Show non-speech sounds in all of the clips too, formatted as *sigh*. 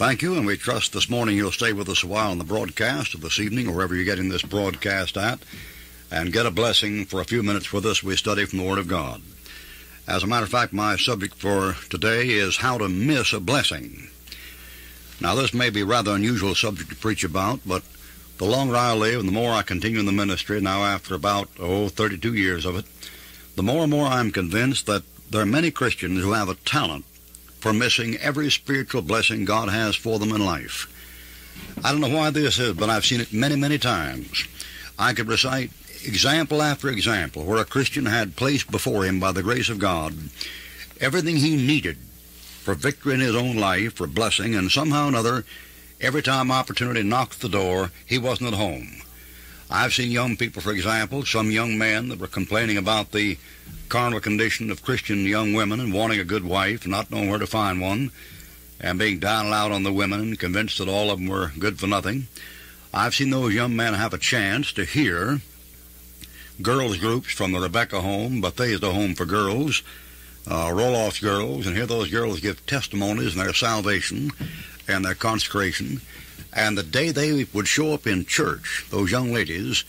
Thank you, and we trust this morning you'll stay with us a while on the broadcast of this evening, or wherever you're getting this broadcast at, and get a blessing for a few minutes with us. We study from the Word of God. As a matter of fact, my subject for today is how to miss a blessing. Now, this may be a rather unusual subject to preach about, but the longer I live and the more I continue in the ministry, now after about, oh, 32 years of it, the more and more I'm convinced that there are many Christians who have a talent for missing every spiritual blessing God has for them in life. I don't know why this is, but I've seen it many, many times. I could recite example after example where a Christian had placed before him by the grace of God everything he needed for victory in his own life, for blessing, and somehow or another, every time opportunity knocked the door, he wasn't at home. I've seen young people, for example, some young men that were complaining about the carnal condition of Christian young women and wanting a good wife, not knowing where to find one, and being down and out on the women and convinced that all of them were good for nothing. I've seen those young men have a chance to hear girls' groups from the Rebekah home, Bethesda home for girls, uh, Roloff girls, and hear those girls give testimonies in their salvation and their consecration. And the day they would show up in church, those young ladies,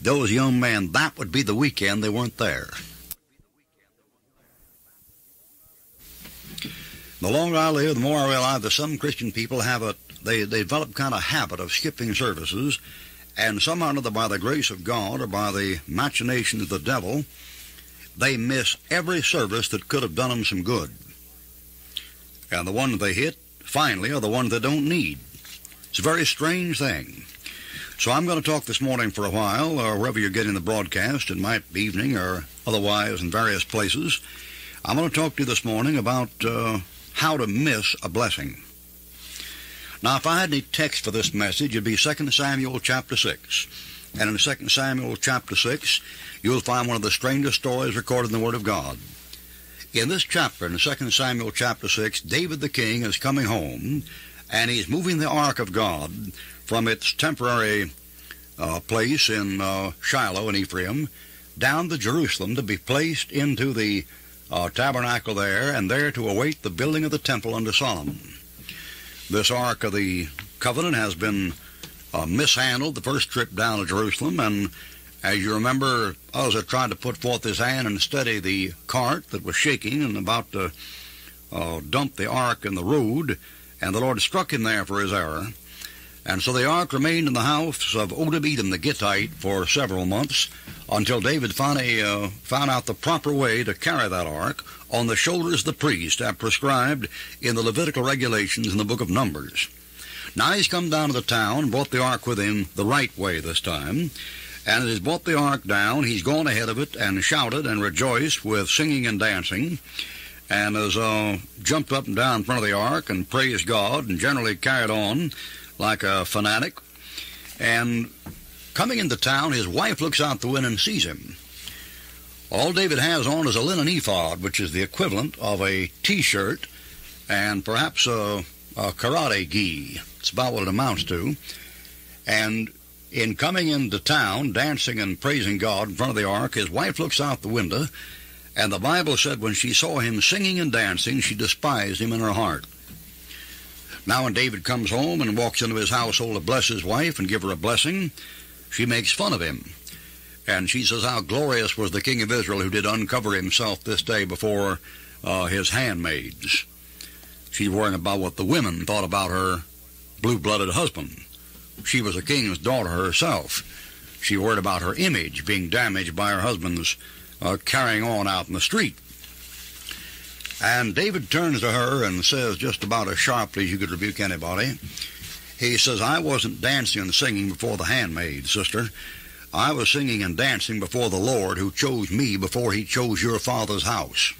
those young men, that would be the weekend they weren't there. The longer I live, the more I realize that some Christian people have a they, they develop kind of habit of skipping services, and somehow or another, by the grace of God or by the machinations of the devil, they miss every service that could have done them some good. And the ones they hit, finally, are the ones they don't need. It's a very strange thing. So I'm going to talk this morning for a while, or wherever you're getting the broadcast, it might be evening or otherwise in various places. I'm going to talk to you this morning about uh, how to miss a blessing. Now, if I had any text for this message, it'd be 2 Samuel chapter 6. And in 2 Samuel chapter 6, you'll find one of the strangest stories recorded in the Word of God. In this chapter, in 2 Samuel chapter 6, David the king is coming home, and he's moving the ark of God from its temporary uh, place in uh, Shiloh in Ephraim down to Jerusalem to be placed into the uh, tabernacle there, and there to await the building of the temple unto Solomon. This Ark of the Covenant has been uh, mishandled the first trip down to Jerusalem, and as you remember, Uzzah tried to put forth his hand and steady the cart that was shaking and about to uh, dump the ark in the road, and the Lord struck him there for his error. And so the ark remained in the house of Obed-Edom the Gittite for several months until David finally uh, found out the proper way to carry that ark on the shoulders of the priest as prescribed in the Levitical regulations in the book of Numbers. Now he's come down to the town brought the ark with him the right way this time. And as he's brought the ark down, he's gone ahead of it and shouted and rejoiced with singing and dancing and has uh, jumped up and down in front of the ark and praised God and generally carried on like a fanatic. And coming into town, his wife looks out the window and sees him. All David has on is a linen ephod, which is the equivalent of a T-shirt and perhaps a, a karate gi. It's about what it amounts to. And in coming into town, dancing and praising God in front of the ark, his wife looks out the window, and the Bible said when she saw him singing and dancing, she despised him in her heart. Now, when David comes home and walks into his household to bless his wife and give her a blessing, she makes fun of him. And she says how glorious was the king of Israel who did uncover himself this day before uh, his handmaids. She's worrying about what the women thought about her blue blooded husband. She was a king's daughter herself. She worried about her image being damaged by her husband's carrying on out in the street. And David turns to her and says, just about as sharply as you could rebuke anybody, he says, I wasn't dancing and singing before the handmaid, sister. I was singing and dancing before the Lord who chose me before he chose your father's house.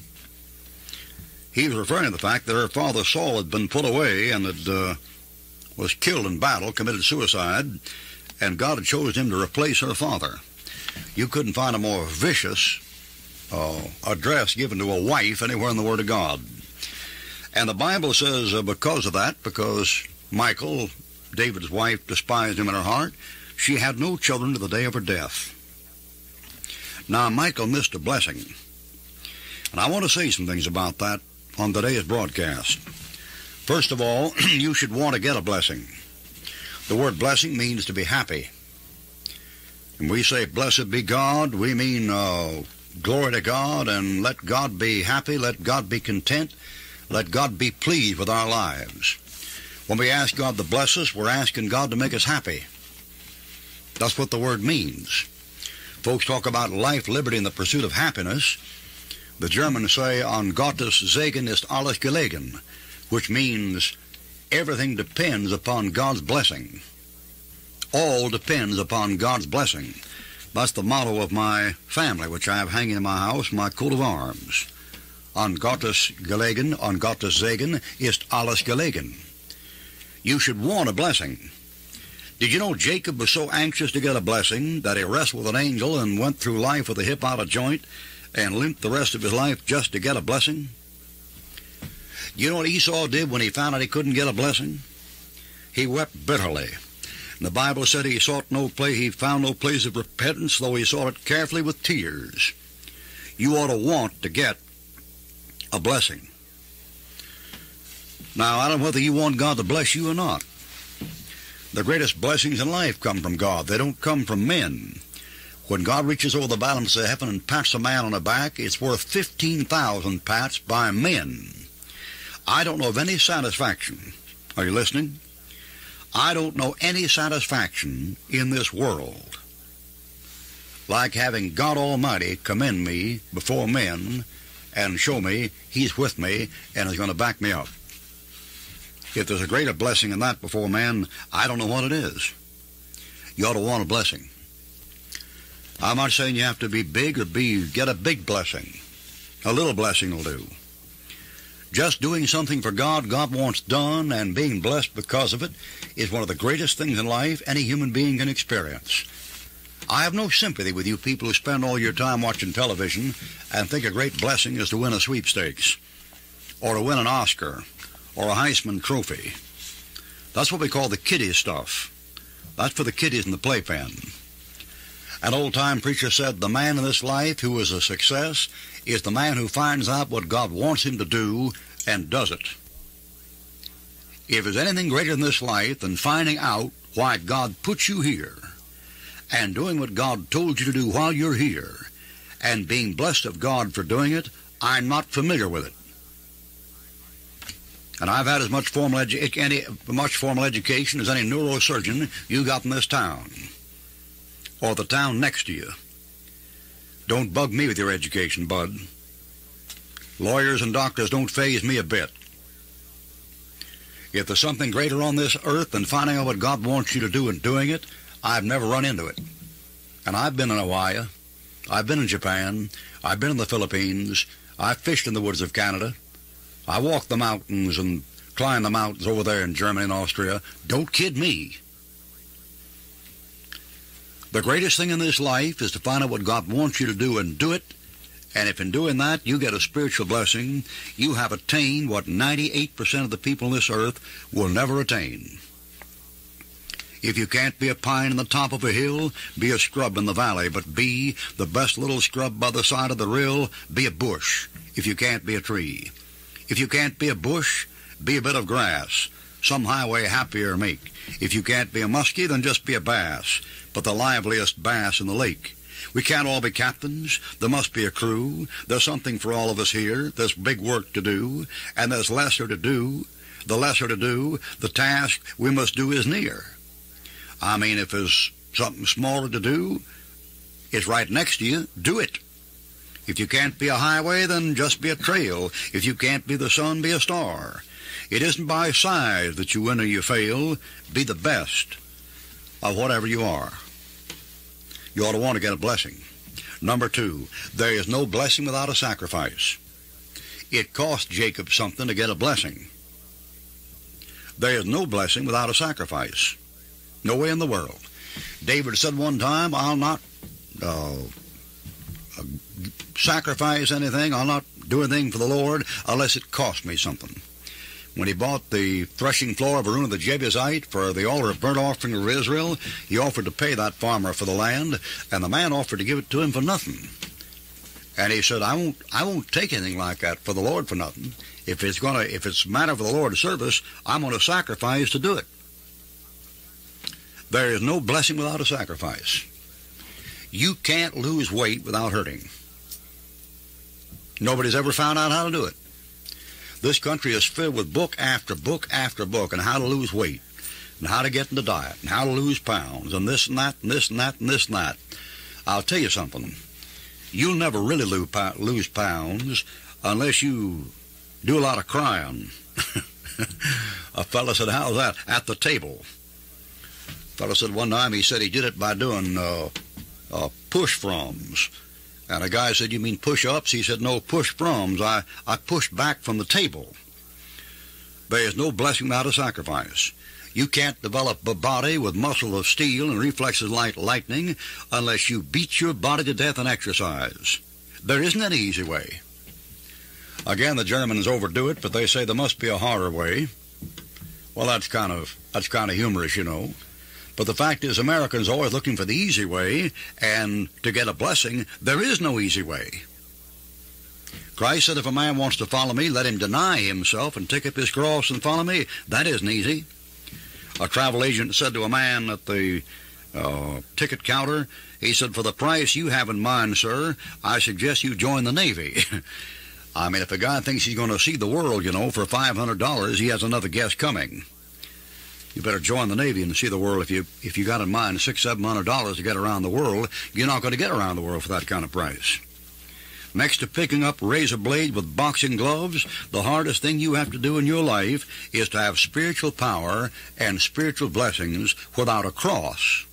He was referring to the fact that her father Saul had been put away and had, uh, was killed in battle, committed suicide, and God had chosen him to replace her father. You couldn't find a more vicious uh, address given to a wife anywhere in the Word of God. And the Bible says uh, because of that, because Michal, David's wife, despised him in her heart, she had no children to the day of her death. Now, Michal missed a blessing. And I want to say some things about that on today's broadcast. First of all, *clears throat* you should want to get a blessing. The word blessing means to be happy. And we say, Blessed be God, we mean uh, glory to God, and let God be happy, let God be content, let God be pleased with our lives. When we ask God to bless us, we're asking God to make us happy. That's what the word means. Folks talk about life, liberty, and the pursuit of happiness. The Germans say, An Gottes Segen ist alles gelegen, which means everything depends upon God's blessing. All depends upon God's blessing. That's the motto of my family, which I have hanging in my house, my coat of arms. An Gottes gelegen, an Gottes Segen ist alles gelegen. You should want a blessing. Did you know Jacob was so anxious to get a blessing that he wrestled with an angel and went through life with a hip out of joint and limped the rest of his life just to get a blessing? You know what Esau did when he found out he couldn't get a blessing? He wept bitterly. And the Bible said he sought no place, he found no place of repentance, though he sought it carefully with tears. You ought to want to get a blessing. Now, I don't know whether you want God to bless you or not. The greatest blessings in life come from God. They don't come from men. When God reaches over the balance of heaven and pats a man on the back, it's worth 15,000 pats by men. I don't know of any satisfaction. Are you listening? I don't know any satisfaction in this world like having God Almighty commend me before men and show me He's with me and is going to back me up. If there's a greater blessing than that before man, I don't know what it is. You ought to want a blessing. I'm not saying you have to be big or be get a big blessing. A little blessing will do. Just doing something for God God wants done and being blessed because of it is one of the greatest things in life any human being can experience. I have no sympathy with you people who spend all your time watching television and think a great blessing is to win a sweepstakes or to win an Oscar or a Heisman Trophy. That's what we call the kiddie stuff. That's for the kiddies in the playpen. An old time preacher said, The man in this life who is a success is the man who finds out what God wants him to do and does it. If there's anything greater in this life than finding out why God put you here and doing what God told you to do while you're here and being blessed of God for doing it, I'm not familiar with it. And I've had as much formal, edu- any, much formal education as any neurosurgeon you got in this town or the town next to you. Don't bug me with your education, bud. Lawyers and doctors don't phase me a bit. If there's something greater on this earth than finding out what God wants you to do and doing it, I've never run into it. And I've been in Hawaii. I've been in Japan. I've been in the Philippines. I've fished in the woods of Canada. I walked the mountains and climbed the mountains over there in Germany and Austria. Don't kid me. The greatest thing in this life is to find out what God wants you to do and do it. And if in doing that you get a spiritual blessing, you have attained what 98% of the people on this earth will never attain. If you can't be a pine in the top of a hill, be a scrub in the valley, but be the best little scrub by the side of the rill, be a bush if you can't be a tree. If you can't be a bush, be a bit of grass, some highway happier make. If you can't be a muskie, then just be a bass, but the liveliest bass in the lake. We can't all be captains. There must be a crew. There's something for all of us here. There's big work to do, and there's lesser to do. The lesser to do, the task we must do is near. I mean, if there's something smaller to do, it's right next to you. Do it. If you can't be a highway, then just be a trail. If you can't be the sun, be a star. It isn't by size that you win or you fail. Be the best of whatever you are. You ought to want to get a blessing. Number two, there is no blessing without a sacrifice. It cost Jacob something to get a blessing. There is no blessing without a sacrifice. No way in the world. David said one time, I'll not uh, sacrifice anything, I'll not do anything for the Lord unless it costs me something. When he bought the threshing floor of Araunah the Jebusite for the altar of burnt offering of Israel, he offered to pay that farmer for the land, and the man offered to give it to him for nothing. And he said, I won't, I won't take anything like that for the Lord for nothing. If it's gonna, if it's a matter for the Lord's service, I'm gonna sacrifice to do it. There is no blessing without a sacrifice. You can't lose weight without hurting. Nobody's ever found out how to do it. This country is filled with book after book after book on how to lose weight and how to get in the diet and how to lose pounds and this and that and this and that and this and that. I'll tell you something. You'll never really lose pounds unless you do a lot of crying. *laughs* a fellow said, how's that? At the table. A fellow said one time he said he did it by doing uh, uh, push-froms. And a guy said, you mean push-ups? He said, no, push-froms. I, I pushed back from the table. There is no blessing without a sacrifice. You can't develop a body with muscle of steel and reflexes like lightning unless you beat your body to death in exercise. There isn't any easy way. Again, the Germans overdo it, but they say there must be a harder way. Well, that's kind of that's kind of humorous, you know. But the fact is, Americans are always looking for the easy way, and to get a blessing, there is no easy way. Christ said, if a man wants to follow me, let him deny himself and take up his cross and follow me. That isn't easy. A travel agent said to a man at the uh, ticket counter, he said, for the price you have in mind, sir, I suggest you join the Navy. *laughs* I mean, if a guy thinks he's going to see the world, you know, for $500, he has another guest coming you better join the Navy and see the world. If you if you got in mind six seven hundred dollars to get around the world, you're not going to get around the world for that kind of price. Next to picking up razor blade with boxing gloves, the hardest thing you have to do in your life is to have spiritual power and spiritual blessings without a cross.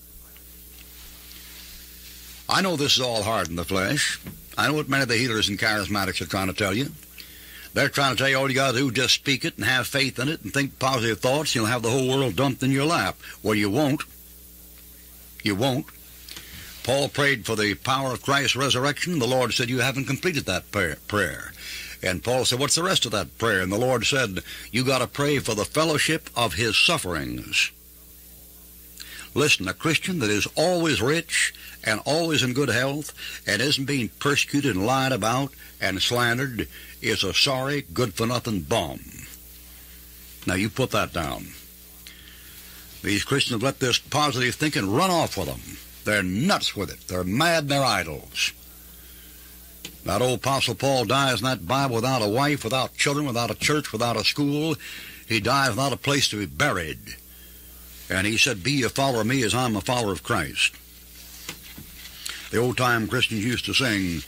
I know this is all hard in the flesh. I know what many of the healers and charismatics are trying to tell you. They're trying to tell you all you got to do is just speak it and have faith in it and think positive thoughts. and You'll have the whole world dumped in your lap. Well, you won't. You won't. Paul prayed for the power of Christ's resurrection. The Lord said, You haven't completed that prayer. And Paul said, What's the rest of that prayer? And the Lord said, You got to pray for the fellowship of his sufferings. Listen, a Christian that is always rich and always in good health and isn't being persecuted and lied about and slandered is a sorry, good for nothing bum. Now you put that down. These Christians let this positive thinking run off with them. They're nuts with it. They're mad. They're idols. That old Apostle Paul dies in that Bible without a wife, without children, without a church, without a school. He dies without a place to be buried. And he said, Be a follower of me as I'm a follower of Christ. The old time Christians used to sing,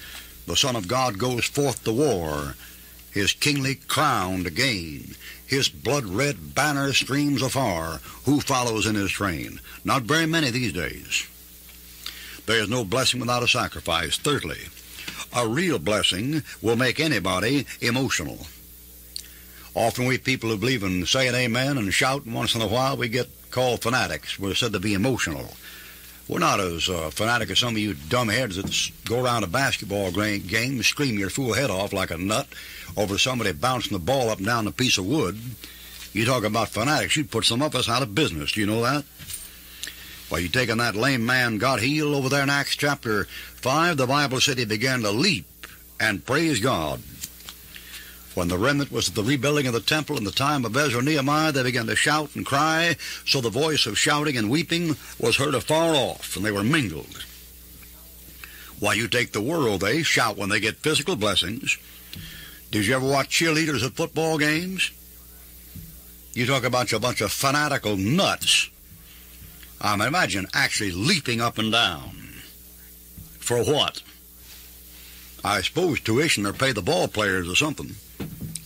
The Son of God goes forth to war his kingly crown to gain. His blood-red banner streams afar. Who follows in his train? Not very many these days. There is no blessing without a sacrifice. Thirdly, a real blessing will make anybody emotional. Often we people who believe in saying amen and shouting once in a while, we get called fanatics. We're said to be emotional. We're not as uh, fanatic as some of you dumbheads that go around a basketball game scream your fool head off like a nut over somebody bouncing the ball up and down a piece of wood. You talk about fanatics, you'd put some of us out of business. Do you know that? Well, you taking that lame man got healed over there in Acts chapter 5, the Bible said he began to leap and praise God. When the remnant was at the rebuilding of the temple in the time of Ezra and Nehemiah, they began to shout and cry, so the voice of shouting and weeping was heard afar off, and they were mingled. Why, you take the world, they shout when they get physical blessings. Did you ever watch cheerleaders at football games? You talk about a bunch of fanatical nuts. I imagine actually leaping up and down. For what? I suppose tuition or pay the ball players or something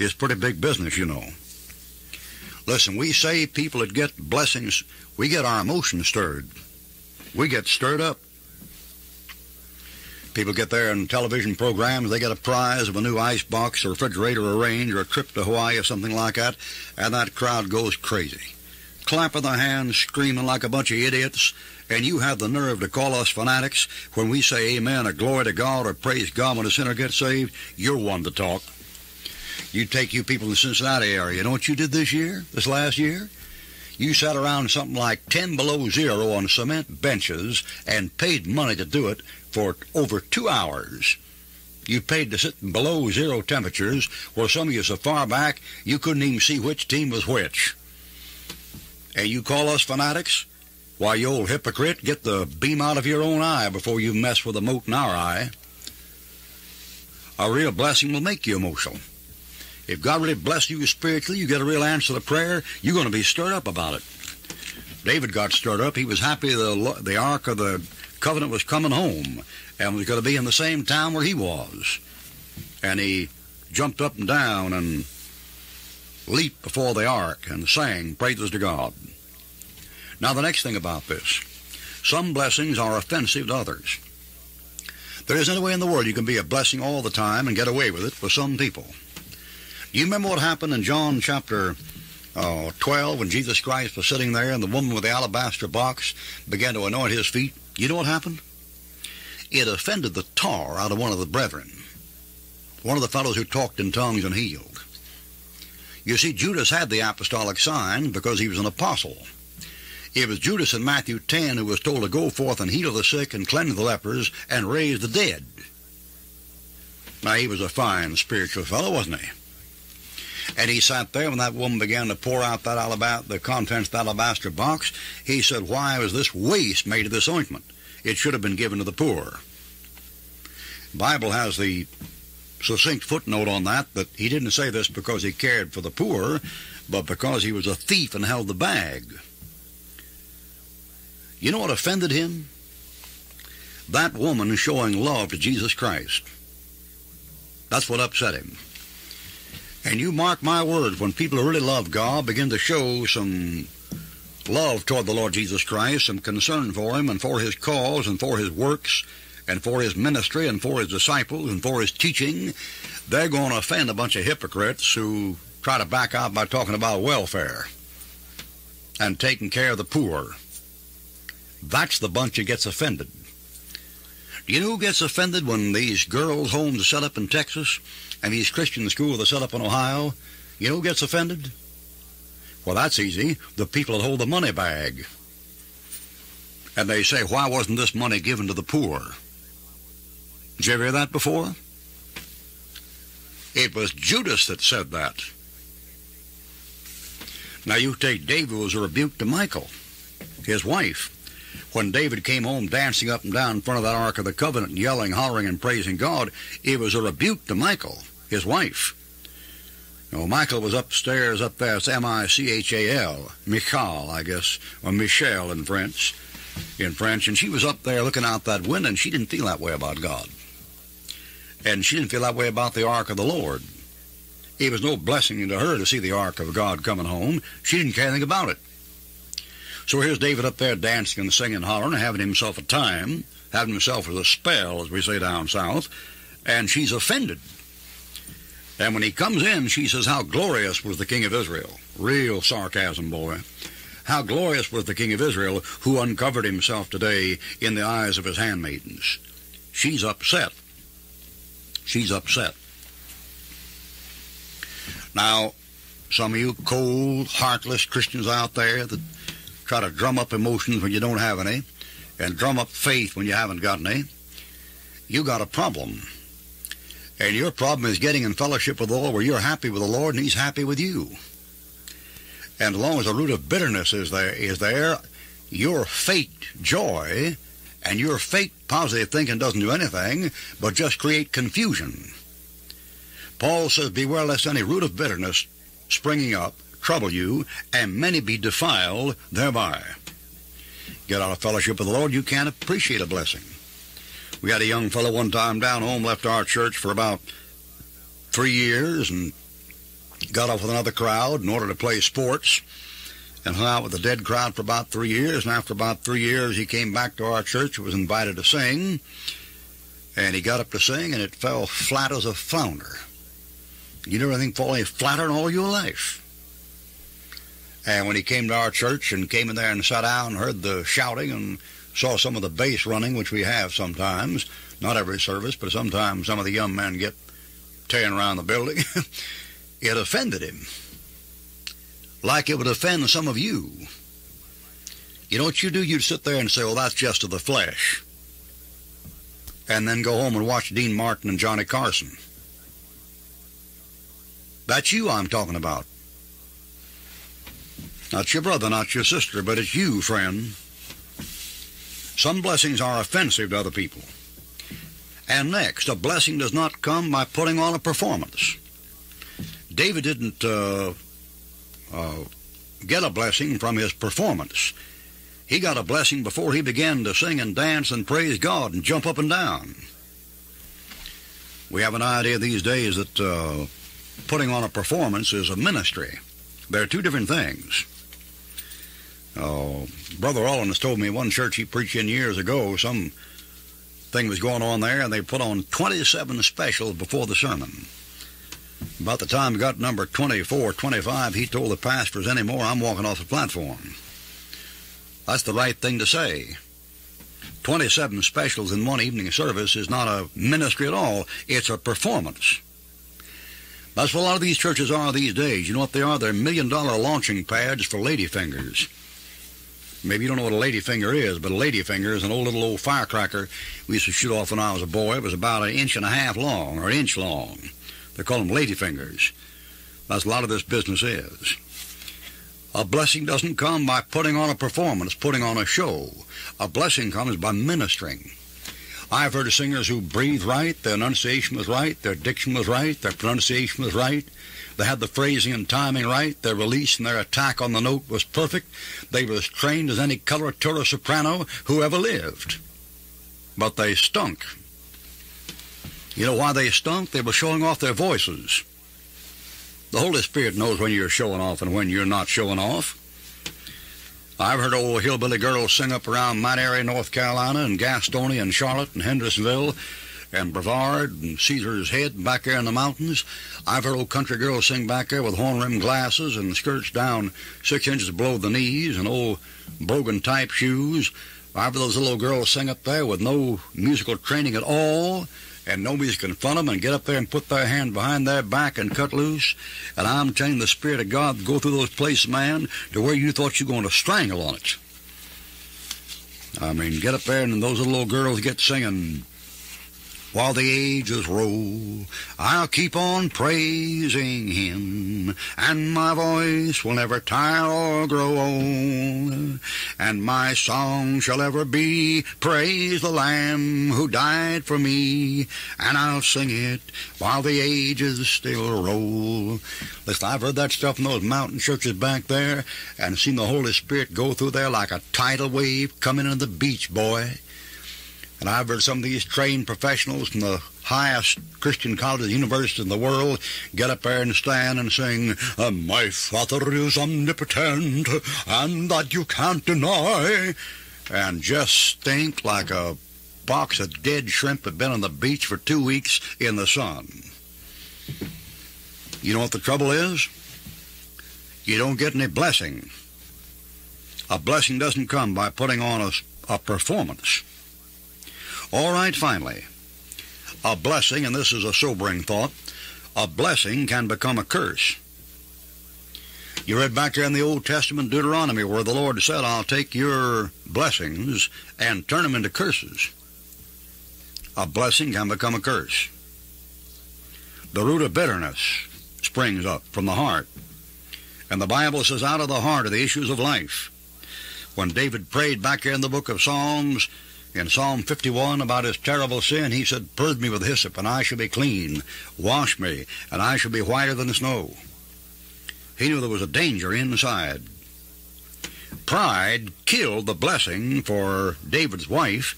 is pretty big business, you know. Listen, we say people that get blessings, we get our emotions stirred. We get stirred up. People get there in television programs, they get a prize of a new ice box or refrigerator or range or a trip to Hawaii or something like that, and that crowd goes crazy. Clapping their hands, screaming like a bunch of idiots, and you have the nerve to call us fanatics when we say amen or glory to God or praise God when a sinner gets saved? You're one to talk. You take you people in the Cincinnati area. You know what you did this year, this last year? You sat around something like 10 below zero on cement benches and paid money to do it for over two hours. You paid to sit below zero temperatures where some of you so far back you couldn't even see which team was which. And you call us fanatics? Why, you old hypocrite, get the beam out of your own eye before you mess with the mote in our eye. A real blessing will make you emotional. If God really bless you spiritually, you get a real answer to prayer, you're going to be stirred up about it. David got stirred up. He was happy the, the Ark of the Covenant was coming home and was going to be in the same town where he was. And he jumped up and down and leaped before the ark and sang praises to God. Now, the next thing about this some blessings are offensive to others. There isn't a way in the world you can be a blessing all the time and get away with it for some people. You remember what happened in John chapter uh, 12 when Jesus Christ was sitting there and the woman with the alabaster box began to anoint his feet? You know what happened? It offended the tar out of one of the brethren, one of the fellows who talked in tongues and healed. You see, Judas had the apostolic sign because he was an apostle. It was Judas in Matthew 10 who was told to go forth and heal the sick and cleanse the lepers and raise the dead. Now, he was a fine spiritual fellow, wasn't he? And he sat there when that woman began to pour out that alabaster, the contents of the alabaster box. He said, Why was this waste made of this ointment? It should have been given to the poor. Bible has the succinct footnote on that that he didn't say this because he cared for the poor, but because he was a thief and held the bag. You know what offended him? That woman showing love to Jesus Christ. That's what upset him. And you mark my words, when people who really love God begin to show some love toward the Lord Jesus Christ, some concern for Him and for His cause and for His works and for His ministry and for His disciples and for His teaching, they're going to offend a bunch of hypocrites who try to back out by talking about welfare and taking care of the poor. That's the bunch that gets offended. Do you know who gets offended when these girls' homes are set up in Texas and these Christian schools are set up in Ohio? You know gets offended? Well, that's easy. The people that hold the money bag. And they say, why wasn't this money given to the poor? Did you ever hear that before? It was Judas that said that. Now you take David was a rebuke to Michal, his wife when David came home dancing up and down in front of that Ark of the Covenant, yelling, hollering, and praising God, it was a rebuke to Michal, his wife. You Michal was upstairs up there. It's M-I-C-H-A-L, Michal, I guess, or Michel in French, in French, and she was up there looking out that window, and she didn't feel that way about God, and she didn't feel that way about the Ark of the Lord. It was no blessing to her to see the Ark of God coming home. She didn't care anything about it. So here's David up there dancing and singing, hollering, having himself a time, having himself a spell, as we say down south, and she's offended. And when he comes in, she says, How glorious was the king of Israel. Real sarcasm, boy. How glorious was the king of Israel who uncovered himself today in the eyes of his handmaidens. She's upset. She's upset. Now, some of you cold, heartless Christians out there that try to drum up emotions when you don't have any, and drum up faith when you haven't got any, you got a problem. And your problem is getting in fellowship with the Lord where you're happy with the Lord and He's happy with you. And as long as the root of bitterness is there, is there, your fake joy and your fake positive thinking doesn't do anything but just create confusion. Paul says, Beware lest any root of bitterness springing up trouble you, and many be defiled thereby. Get out of fellowship with the Lord, you can't appreciate a blessing. We had a young fellow one time down home, left our church for about three years, and got off with another crowd in order to play sports, and hung out with the dead crowd for about three years. And after about three years, he came back to our church, was invited to sing, and he got up to sing, and it fell flat as a flounder. You never think fall any flatter in all your life. And when he came to our church and came in there and sat down and heard the shouting and saw some of the base running, which we have sometimes, not every service, but sometimes some of the young men get tearing around the building, *laughs* it offended him. Like it would offend some of you. You know what you do? You'd sit there and say, well, that's just of the flesh. and then go home and watch Dean Martin and Johnny Carson. That's you I'm talking about. Not your brother, not your sister, but it's you, friend. Some blessings are offensive to other people. And next, a blessing does not come by putting on a performance. David didn't uh, uh, get a blessing from his performance. He got a blessing before he began to sing and dance and praise God and jump up and down. We have an idea these days that uh, putting on a performance is a ministry. They're two different things. Oh, Brother has told me one church he preached in years ago, some thing was going on there, and they put on 27 specials before the sermon. About the time he got number 24, 25, he told the pastors anymore, I'm walking off the platform. That's the right thing to say. 27 specials in one evening service is not a ministry at all. It's a performance. That's what a lot of these churches are these days. You know what they are? They're million dollar launching pads for ladyfingers. Maybe you don't know what a ladyfinger is, but a ladyfinger is an old little old firecracker we used to shoot off when I was a boy. It was about an inch and a half long, or an inch long. They call them ladyfingers. That's a lot of this business is. A blessing doesn't come by putting on a performance, putting on a show. A blessing comes by ministering. I've heard of singers who breathe right, their enunciation was right, their diction was right, their pronunciation was right. They had the phrasing and timing right, their release and their attack on the note was perfect. They were as trained as any coloratura soprano who ever lived. But they stunk. You know why they stunk? They were showing off their voices. The Holy Spirit knows when you're showing off and when you're not showing off. I've heard old hillbilly girls sing up around Mount Airy, North Carolina, and Gastonia, and Charlotte, and Hendersonville, and Brevard, and Caesar's Head, back there in the mountains. I've heard old country girls sing back there with horn-rimmed glasses and skirts down six inches below the knees, and old brogan-type shoes. I've heard those little girls sing up there with no musical training at all, and nobody's confront them and get up there and put their hand behind their back and cut loose. And I'm telling the Spirit of God go through those places, man, to where you thought you were going to strangle on it. I mean, get up there and those little girls get singing while the ages roll. I'll keep on praising him, and my voice will never tire or grow old. And my song shall ever be, Praise the Lamb who died for me, and I'll sing it while the ages still roll. Listen, I've heard that stuff in those mountain churches back there, and seen the Holy Spirit go through there like a tidal wave coming into the beach, boy. And I've heard some of these trained professionals from the highest Christian colleges, universities in the world get up there and stand and sing, uh, My Father is omnipotent, and that you can't deny, and just stink like a box of dead shrimp that been on the beach for two weeks in the sun. You know what the trouble is? You don't get any blessing. A blessing doesn't come by putting on a, a performance. All right, finally. A blessing, and this is a sobering thought, a blessing can become a curse. You read back there in the Old Testament, Deuteronomy, where the Lord said, I'll take your blessings and turn them into curses. A blessing can become a curse. The root of bitterness springs up from the heart. And the Bible says, out of the heart are the issues of life. When David prayed back there in the book of Psalms, in Psalm 51 about his terrible sin, he said, Purge me with hyssop, and I shall be clean. Wash me, and I shall be whiter than the snow. He knew there was a danger inside. Pride killed the blessing for David's wife,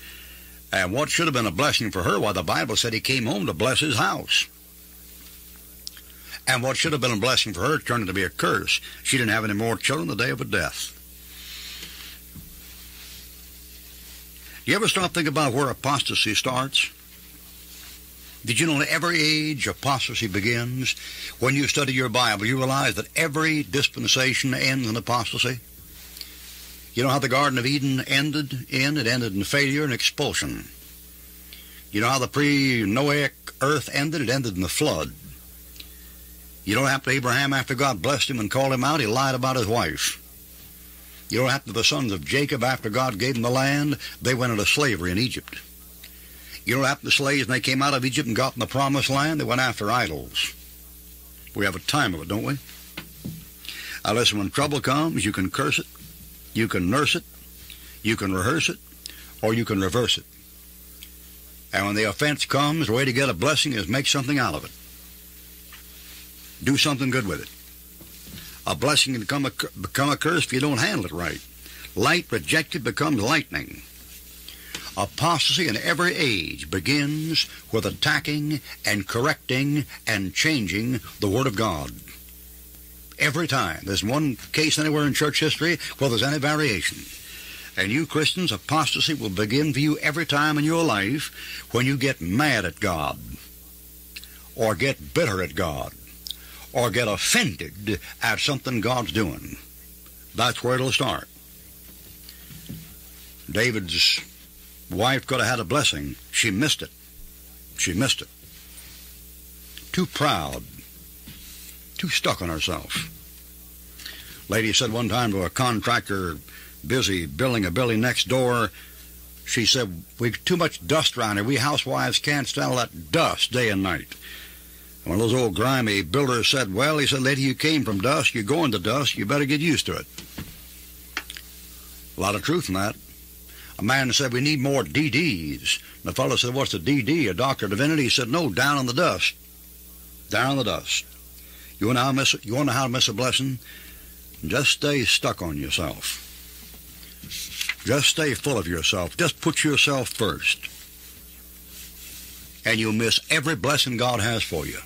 and what should have been a blessing for her, why the Bible said he came home to bless his house. And what should have been a blessing for her turned into be a curse. She didn't have any more children the day of her death. You ever stop thinking about where apostasy starts? Did you know at every age apostasy begins? When you study your Bible, you realize that every dispensation ends in apostasy. You know how the Garden of Eden ended in? It ended in failure and expulsion. You know how the pre-Noahic earth ended? It ended in the flood. You know what happened to Abraham after God blessed him and called him out? He lied about his wife. You know to the sons of Jacob after God gave them the land? They went into slavery in Egypt. You know to slaves when they came out of Egypt and got in the promised land? They went after idols. We have a time of it, don't we? Now listen, when trouble comes, you can curse it, you can nurse it, you can rehearse it, or you can reverse it. And when the offense comes, the way to get a blessing is make something out of it. Do something good with it. A blessing can become a, become a curse if you don't handle it right. Light rejected becomes lightning. Apostasy in every age begins with attacking and correcting and changing the Word of God. Every time. There's one case anywhere in church history where there's any variation. And you Christians, apostasy will begin for you every time in your life when you get mad at God, or get bitter at God, or get offended at something God's doing. That's where it'll start. David's wife could have had a blessing. She missed it. She missed it. Too proud. Too stuck on herself. Lady said one time to a contractor busy building a building next door, she said, We've too much dust around here. We housewives can't stand all that dust day and night. One of those old grimy builders said, Well, he said, Lady, you came from dust. You're going to dust. You better get used to it. A lot of truth in that. A man said, We need more DDs. And the fellow said, What's a DD? A doctor of divinity? He said, No, down in the dust. Down in the dust. You want to, miss, you want to how to miss a blessing? Just stay stuck on yourself. Just stay full of yourself. Just put yourself first. And you'll miss every blessing God has for you.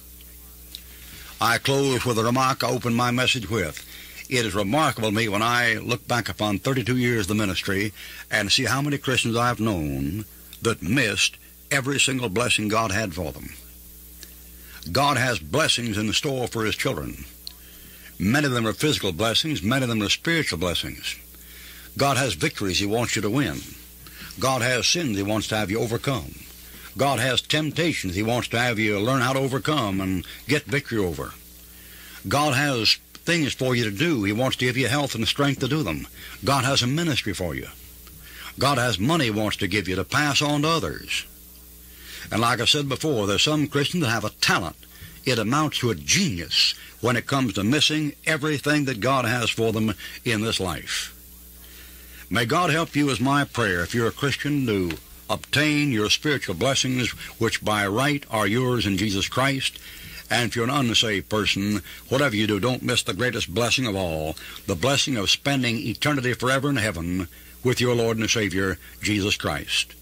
I close with a remark I opened my message with. It is remarkable to me when I look back upon 32 years of the ministry and see how many Christians I've known that missed every single blessing God had for them. God has blessings in store for His children. Many of them are physical blessings, many of them are spiritual blessings. God has victories He wants you to win. God has sins He wants to have you overcome. God has temptations He wants to have you learn how to overcome and get victory over. God has things for you to do. He wants to give you health and strength to do them. God has a ministry for you. God has money He wants to give you to pass on to others. And like I said before, there's some Christians that have a talent. It amounts to a genius when it comes to missing everything that God has for them in this life. May God help you is my prayer if you're a Christian to obtain your spiritual blessings which by right are yours in Jesus Christ. And if you're an unsaved person, whatever you do, don't miss the greatest blessing of all, the blessing of spending eternity forever in heaven with your Lord and Savior, Jesus Christ.